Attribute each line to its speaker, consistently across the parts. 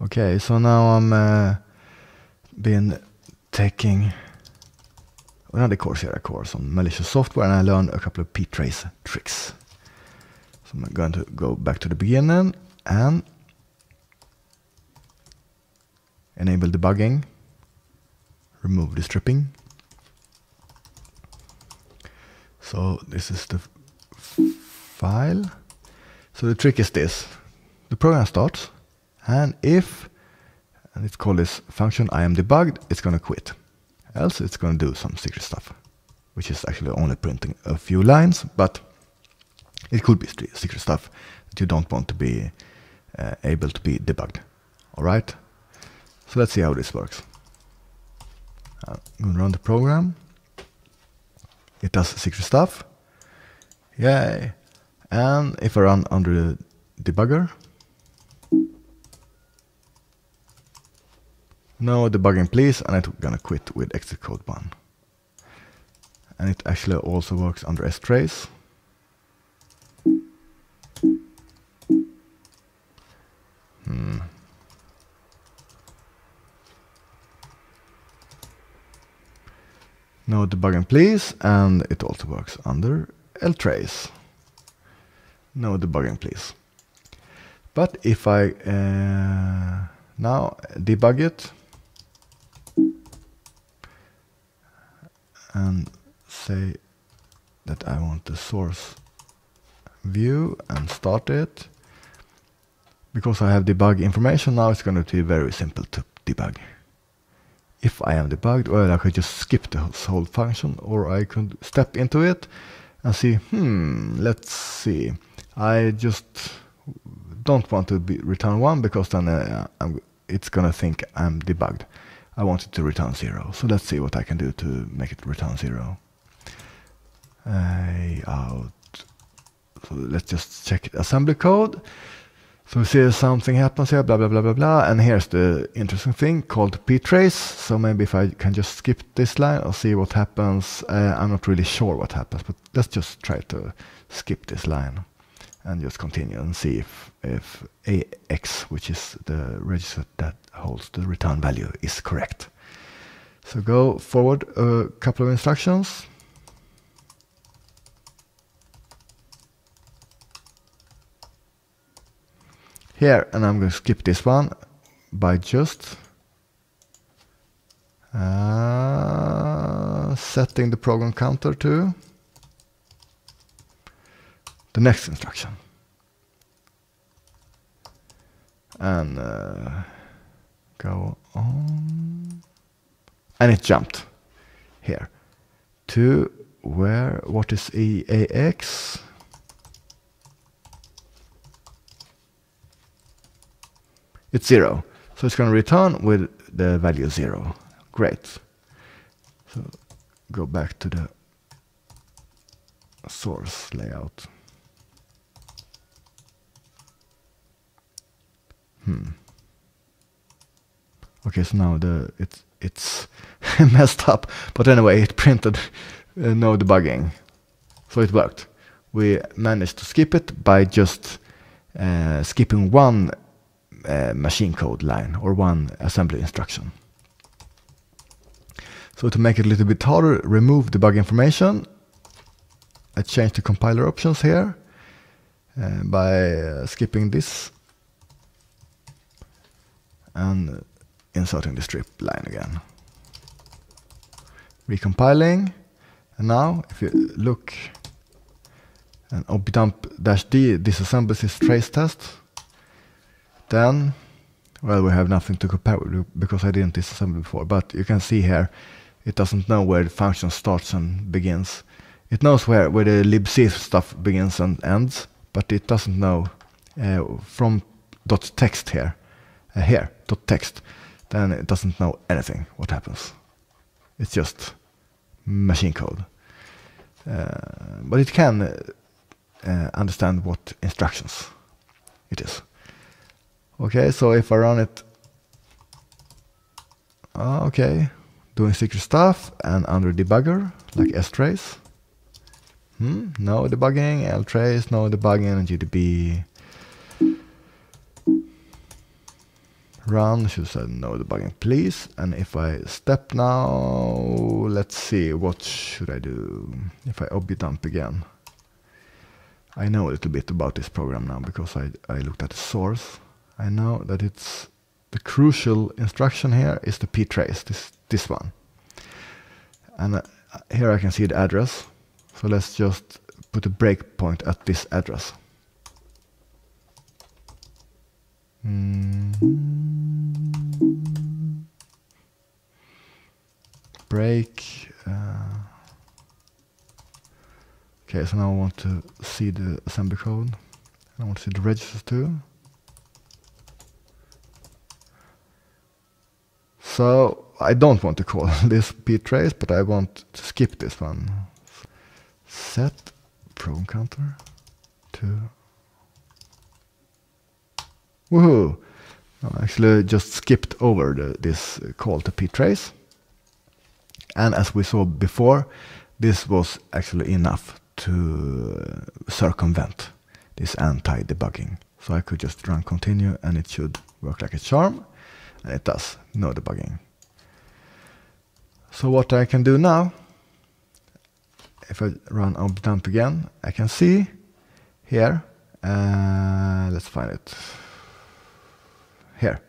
Speaker 1: Okay, so now I'm uh, been taking another course here a course on malicious software and I learned a couple of ptrace tricks. So I'm going to go back to the beginning and enable debugging, remove the stripping. So this is the file. So the trick is this. The program starts and if, and it's called this function I am debugged, it's going to quit. Else it's going to do some secret stuff, which is actually only printing a few lines, but it could be secret stuff that you don't want to be uh, able to be debugged. All right. So let's see how this works. I'm going to run the program. It does secret stuff. Yay. And if I run under the debugger, no debugging please, and I'm gonna quit with exit code 1. And it actually also works under strace. Hmm. No debugging please, and it also works under ltrace. No debugging please. But if I uh, now debug it and say that I want the source view and start it, because I have debug information now it's going to be very simple to debug if I am debugged, well, I could just skip the whole function, or I could step into it and see, hmm, let's see. I just don't want to be return 1 because then uh, it's going to think I'm debugged. I want it to return 0. So let's see what I can do to make it return 0. Uh, out. So let's just check assembly code. So we see something happens here, blah, blah, blah, blah, blah. And here's the interesting thing called ptrace. So maybe if I can just skip this line or see what happens. Uh, I'm not really sure what happens, but let's just try to skip this line and just continue and see if, if AX, which is the register that holds the return value, is correct. So go forward a couple of instructions. here and I'm going to skip this one by just uh, setting the program counter to the next instruction and uh, go on and it jumped here to where what is EAX it's zero. So it's going to return with the value zero. Great. So go back to the source layout. Okay, so now the it's it's messed up, but anyway, it printed uh, no debugging, so it worked. We managed to skip it by just uh, skipping one uh, machine code line or one assembly instruction. So to make it a little bit harder, remove the debug information. I change the compiler options here uh, by uh, skipping this and inserting the strip line again. Recompiling. And now, if you look and objdump-d disassembles this trace test, then, well, we have nothing to compare with because I didn't disassemble before. But you can see here, it doesn't know where the function starts and begins. It knows where, where the libc stuff begins and ends, but it doesn't know uh, from dot text here, uh, here, dot text, then it doesn't know anything what happens. It's just machine code. Uh, but it can uh, understand what instructions it is. Okay, so if I run it, uh, okay, doing secret stuff and under debugger, like strace. Hmm, no debugging, ltrace, no debugging, GDB. Run should say no debugging please. And if I step now let's see what should I do? If I object dump again. I know a little bit about this program now because I, I looked at the source. I know that it's the crucial instruction here is the ptrace this this one. And uh, here I can see the address. So let's just put a breakpoint at this address. Mm -hmm. Break. Uh, okay, so now I want to see the assembly code. I want to see the registers too. So I don't want to call this ptrace, but I want to skip this one. Set program counter to woohoo! I actually just skipped over the, this call to ptrace. And as we saw before, this was actually enough to circumvent this anti-debugging. So I could just run continue and it should work like a charm. And it does, no debugging. So what I can do now, if I run objdump again, I can see here, uh, let's find it, here,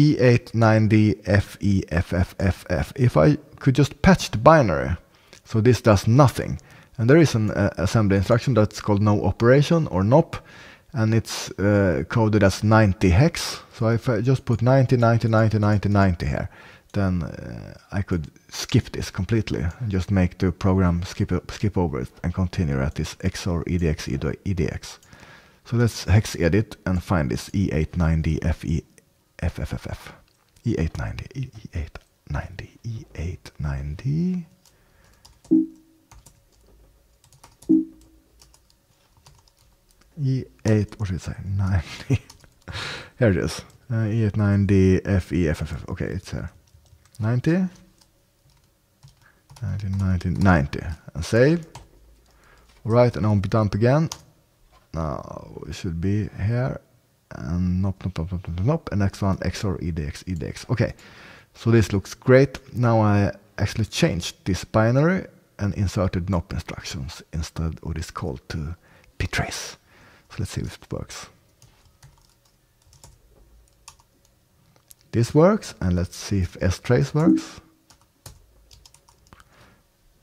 Speaker 1: E89DFEFFFF. If I could just patch the binary, so this does nothing. And there is an uh, assembly instruction that's called no operation or NOP, and it's uh, coded as 90 hex. So if I just put 90, 90, 90, 90, 90 here, then uh, I could skip this completely and just make the program skip skip over it and continue at this XOR EDX EDX. So let's hex edit and find this E89DFE FFFF. E890, E890, E890. E8, what should I say? 90. here it is. Uh, E890 FEFFF. Okay, it's here. 90. 90, 90, 90. And save. Alright, and on dump again. Now it should be here and nope, nope, nope, nope, nope, and next one XOR EDX, EDX. Okay, so this looks great. Now I actually changed this binary and inserted NOP instructions instead of this call to ptrace. So let's see if it works. This works, and let's see if strace works.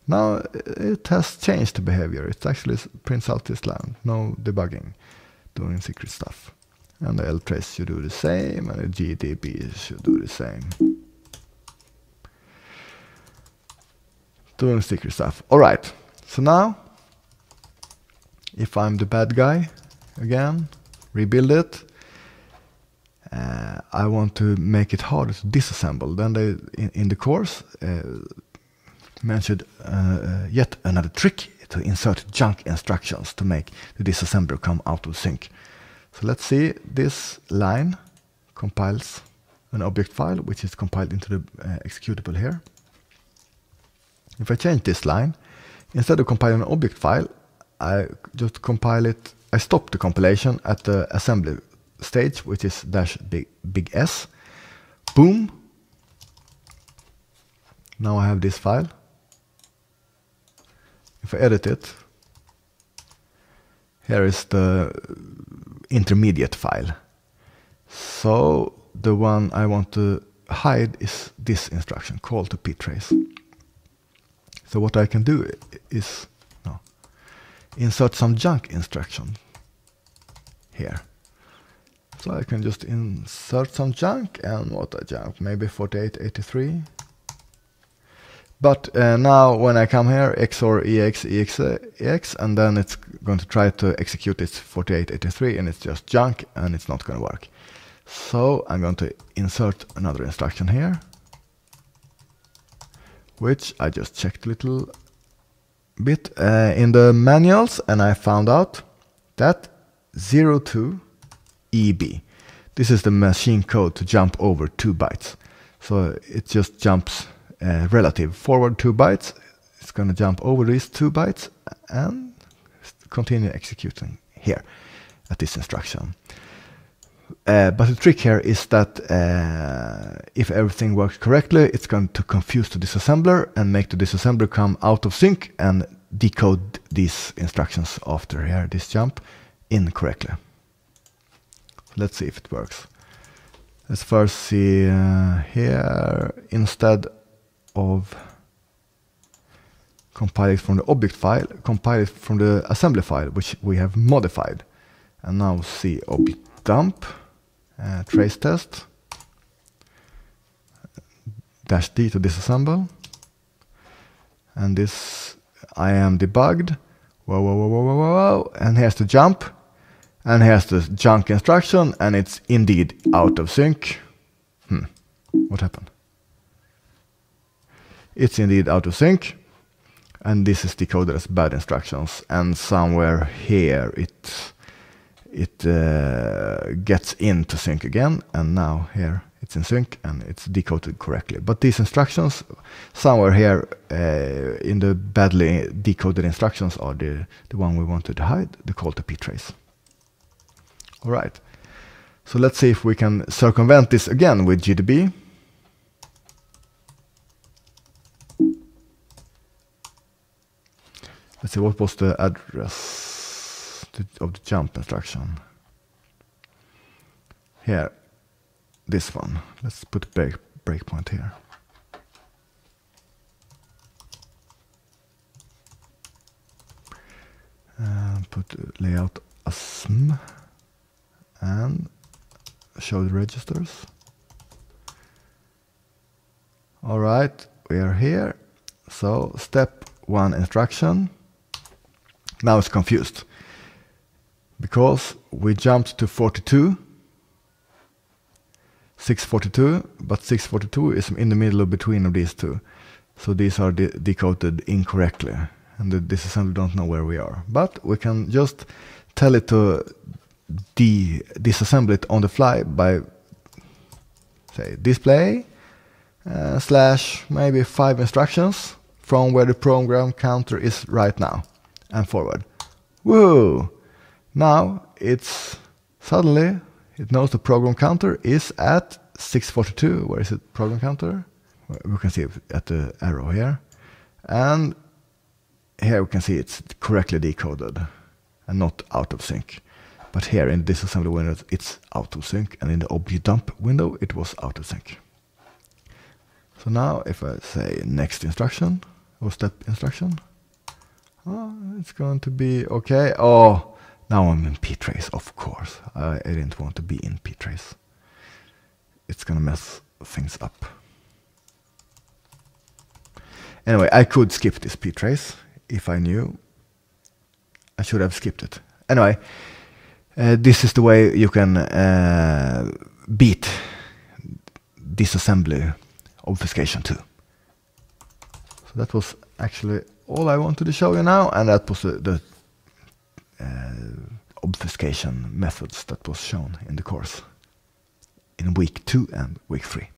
Speaker 1: Now it has changed the behavior. It actually prints out this line, no debugging, doing secret stuff. And the ltrace should do the same, and the GDB should do the same. Doing sticker stuff. Alright, so now, if I'm the bad guy, again, rebuild it, uh, I want to make it harder to disassemble. Then they, in, in the course, uh, mentioned uh, uh, yet another trick to insert junk instructions to make the disassembler come out of sync. So let's see, this line compiles an object file, which is compiled into the uh, executable here. If I change this line, instead of compiling an object file, I just compile it, I stop the compilation at the assembly stage, which is dash big, big S. Boom. Now I have this file. If I edit it, here is the intermediate file. So the one I want to hide is this instruction, call to ptrace. So what I can do is no, insert some junk instruction here. So I can just insert some junk and what a junk, maybe 4883. But uh, now when I come here, XOR EX, EX, EX, and then it's going to try to execute this 4883 and it's just junk and it's not going to work. So I'm going to insert another instruction here, which I just checked a little bit uh, in the manuals and I found out that 02EB, this is the machine code to jump over two bytes. So it just jumps relative forward two bytes. It's going to jump over these two bytes and continue executing here at this instruction. Uh, but the trick here is that uh, if everything works correctly, it's going to confuse the disassembler and make the disassembler come out of sync and decode these instructions after here, this jump, incorrectly. Let's see if it works. Let's first see uh, here, instead of compile it from the object file, compile it from the assembly file, which we have modified. And now see object dump, uh, trace test, dash D to disassemble. And this I am debugged. Whoa, whoa, whoa, whoa, whoa, whoa. And here's the jump. And here's the junk instruction. And it's indeed out of sync. Hmm. What happened? It's indeed out of sync. And this is decoded as bad instructions. And somewhere here it it uh, gets into sync again. And now here it's in sync and it's decoded correctly. But these instructions, somewhere here uh, in the badly decoded instructions are the, the one we wanted to hide, the call to ptrace. All right. So let's see if we can circumvent this again with GDB. Let's see, what was the address of the jump instruction? Here, this one. Let's put a break breakpoint here. Put layout asm and show the registers. All right, we are here. So step one instruction. Now it's confused because we jumped to 42 642, but 642 is in the middle of between of these two. So these are de decoded incorrectly, and the disassembly don't know where we are. But we can just tell it to de disassemble it on the fly by say display uh, slash maybe five instructions from where the program counter is right now and forward. Whoa! Now it's suddenly it knows the program counter is at 642. Where is it, program counter? We can see it at the arrow here. And here we can see it's correctly decoded and not out of sync. But here in disassembly window, it's out of sync. And in the object dump window, it was out of sync. So now if I say next instruction or step instruction, oh, it's going to be okay. Oh, now I'm in ptrace, of course. I, I didn't want to be in ptrace. It's gonna mess things up. Anyway, I could skip this ptrace if I knew. I should have skipped it. Anyway, uh, this is the way you can uh, beat disassembly obfuscation too. So that was actually all I wanted to show you now, and that was the, the uh, obfuscation methods that was shown in the course in week two and week three.